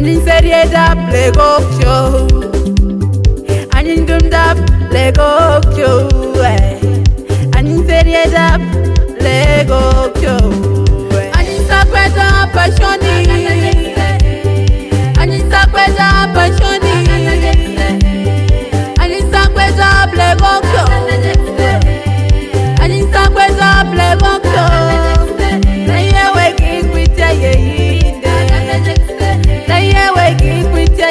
Ani ferie da plego kyo Ani dum da cho, kyo eh. Ani ferie da plego kyo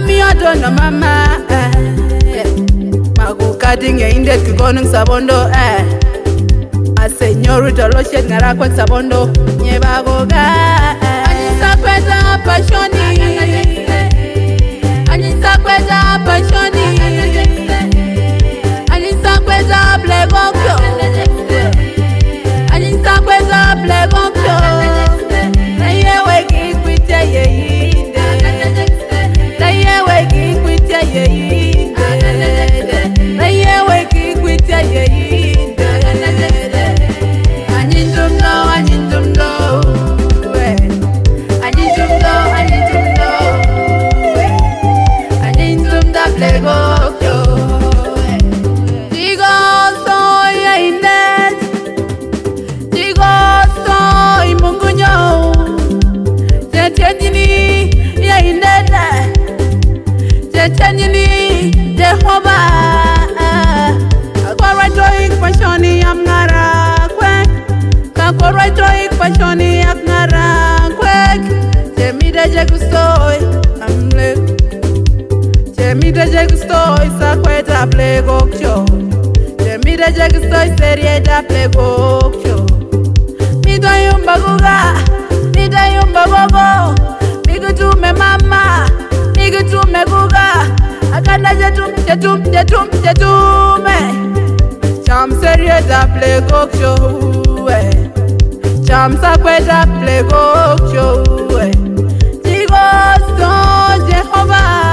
nami yodwa nomama eh. makukati ngeinto edikoni ngisabonto e eh. asenyori dolosheti ngarakho ngisabonto nyebakoka eh. anisakwetao oitroi kwashoni akngara kwek chemide chekustoi amle chemide chekustoi sakweta plekokcho chemide chekustoi serieta plekokcho mitoyumba kuka mitoyumba kobo mikutume mama mikutume kuka akanda chetum chetum chetum chetume eh. chamserieta plekokcho chamsa kweza plego kyo eh. tigo son Jehovah